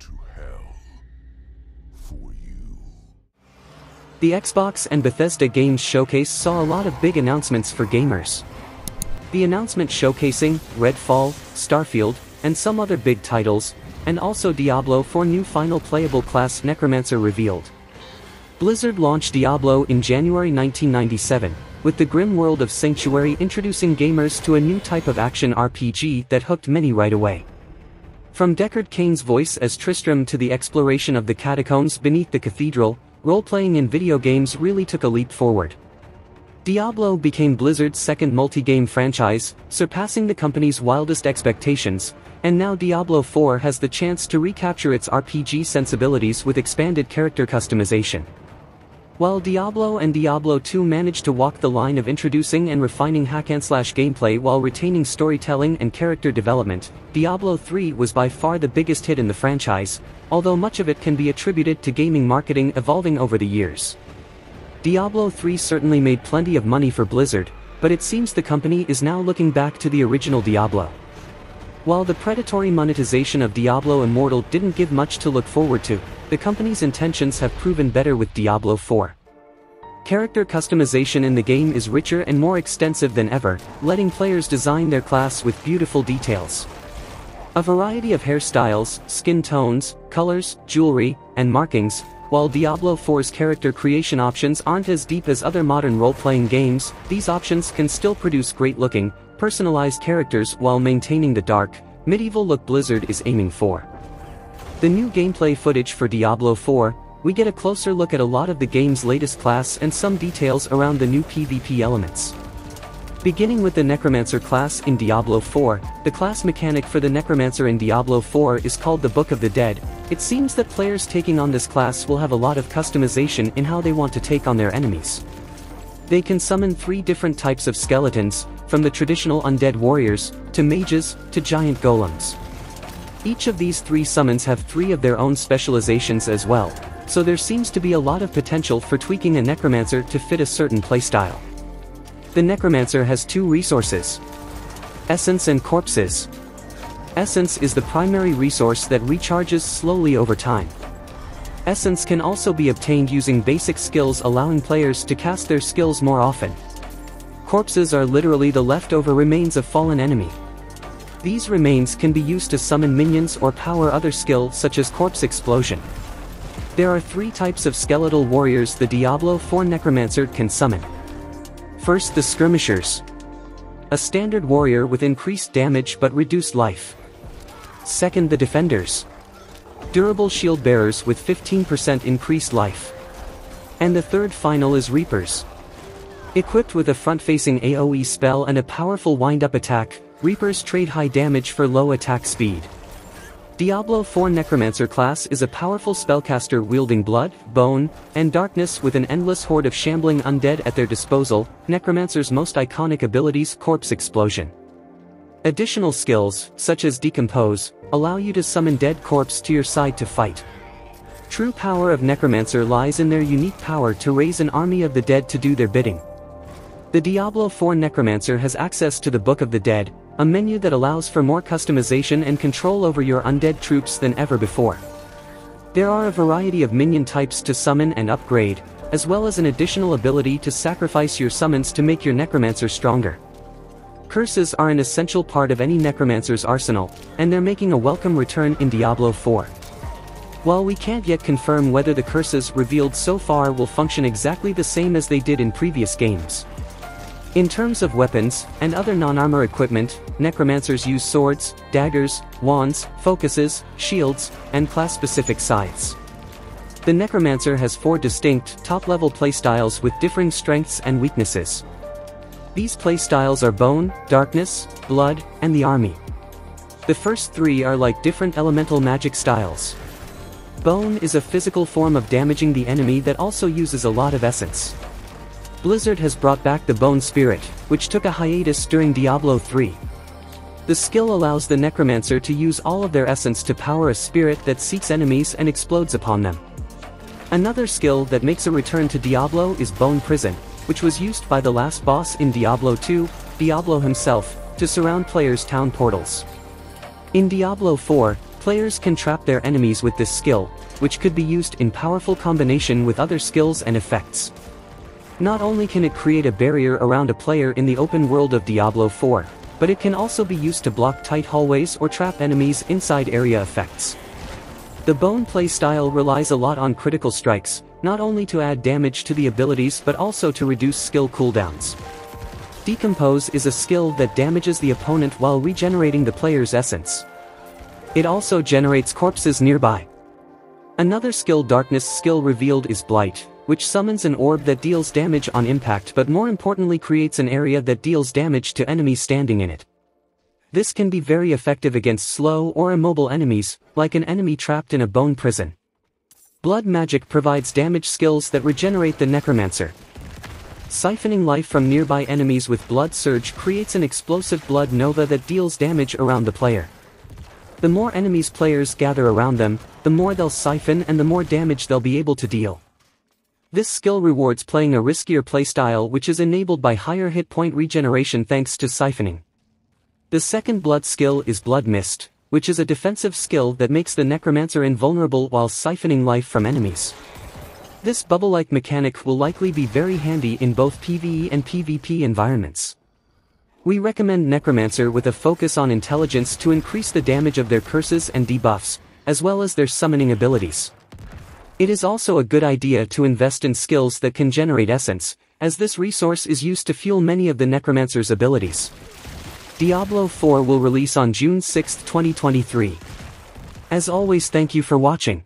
to hell for you. The Xbox and Bethesda Games Showcase saw a lot of big announcements for gamers. The announcement showcasing Redfall, Starfield, and some other big titles, and also Diablo 4 new final playable class Necromancer revealed. Blizzard launched Diablo in January 1997, with the grim world of Sanctuary introducing gamers to a new type of action RPG that hooked many right away. From Deckard Cain's voice as Tristram to the exploration of the catacombs beneath the cathedral, role-playing in video games really took a leap forward. Diablo became Blizzard's second multi-game franchise, surpassing the company's wildest expectations, and now Diablo 4 has the chance to recapture its RPG sensibilities with expanded character customization. While Diablo and Diablo 2 managed to walk the line of introducing and refining hack-and-slash gameplay while retaining storytelling and character development, Diablo 3 was by far the biggest hit in the franchise, although much of it can be attributed to gaming marketing evolving over the years. Diablo 3 certainly made plenty of money for Blizzard, but it seems the company is now looking back to the original Diablo. While the predatory monetization of Diablo Immortal didn't give much to look forward to, the company's intentions have proven better with Diablo 4. Character customization in the game is richer and more extensive than ever, letting players design their class with beautiful details. A variety of hairstyles, skin tones, colors, jewelry, and markings, while Diablo 4's character creation options aren't as deep as other modern role-playing games, these options can still produce great-looking, personalized characters while maintaining the dark, medieval look Blizzard is aiming for. The new gameplay footage for Diablo 4, we get a closer look at a lot of the game's latest class and some details around the new PvP elements. Beginning with the Necromancer class in Diablo 4, the class mechanic for the Necromancer in Diablo 4 is called the Book of the Dead. It seems that players taking on this class will have a lot of customization in how they want to take on their enemies. They can summon three different types of skeletons, from the traditional undead warriors, to mages, to giant golems. Each of these three summons have three of their own specializations as well, so there seems to be a lot of potential for tweaking a necromancer to fit a certain playstyle. The necromancer has two resources. Essence and corpses. Essence is the primary resource that recharges slowly over time. Essence can also be obtained using basic skills allowing players to cast their skills more often. Corpses are literally the leftover remains of fallen enemy. These remains can be used to summon minions or power other skills such as Corpse Explosion. There are three types of skeletal warriors the Diablo 4 Necromancer can summon. First the Skirmishers. A standard warrior with increased damage but reduced life. Second the Defenders durable shield bearers with 15% increased life. And the third final is Reapers. Equipped with a front-facing AoE spell and a powerful wind-up attack, Reapers trade high damage for low attack speed. Diablo 4 Necromancer class is a powerful spellcaster wielding blood, bone, and darkness with an endless horde of shambling undead at their disposal, Necromancer's most iconic abilities Corpse Explosion. Additional skills, such as Decompose, allow you to summon dead corpse to your side to fight. True power of Necromancer lies in their unique power to raise an army of the dead to do their bidding. The Diablo 4 Necromancer has access to the Book of the Dead, a menu that allows for more customization and control over your undead troops than ever before. There are a variety of minion types to summon and upgrade, as well as an additional ability to sacrifice your summons to make your Necromancer stronger. Curses are an essential part of any necromancer's arsenal, and they're making a welcome return in Diablo 4. While we can't yet confirm whether the curses revealed so far will function exactly the same as they did in previous games. In terms of weapons, and other non-armor equipment, necromancers use swords, daggers, wands, focuses, shields, and class-specific scythes. The necromancer has four distinct, top-level playstyles with differing strengths and weaknesses. These playstyles are Bone, Darkness, Blood, and the Army. The first three are like different elemental magic styles. Bone is a physical form of damaging the enemy that also uses a lot of essence. Blizzard has brought back the Bone Spirit, which took a hiatus during Diablo 3. The skill allows the Necromancer to use all of their essence to power a spirit that seeks enemies and explodes upon them. Another skill that makes a return to Diablo is Bone Prison, which was used by the last boss in Diablo 2, Diablo himself, to surround players' town portals. In Diablo 4, Players can trap their enemies with this skill, which could be used in powerful combination with other skills and effects. Not only can it create a barrier around a player in the open world of Diablo 4, but it can also be used to block tight hallways or trap enemies inside area effects. The bone play style relies a lot on critical strikes, not only to add damage to the abilities but also to reduce skill cooldowns. Decompose is a skill that damages the opponent while regenerating the player's essence. It also generates corpses nearby. Another skill Darkness skill revealed is Blight, which summons an orb that deals damage on impact but more importantly creates an area that deals damage to enemies standing in it. This can be very effective against slow or immobile enemies, like an enemy trapped in a bone prison. Blood magic provides damage skills that regenerate the necromancer. Siphoning life from nearby enemies with blood surge creates an explosive blood nova that deals damage around the player. The more enemies players gather around them, the more they'll siphon and the more damage they'll be able to deal. This skill rewards playing a riskier playstyle which is enabled by higher hit point regeneration thanks to siphoning. The second blood skill is Blood Mist, which is a defensive skill that makes the necromancer invulnerable while siphoning life from enemies. This bubble-like mechanic will likely be very handy in both PvE and PvP environments. We recommend Necromancer with a focus on intelligence to increase the damage of their curses and debuffs, as well as their summoning abilities. It is also a good idea to invest in skills that can generate essence, as this resource is used to fuel many of the Necromancer's abilities. Diablo 4 will release on June 6, 2023. As always thank you for watching.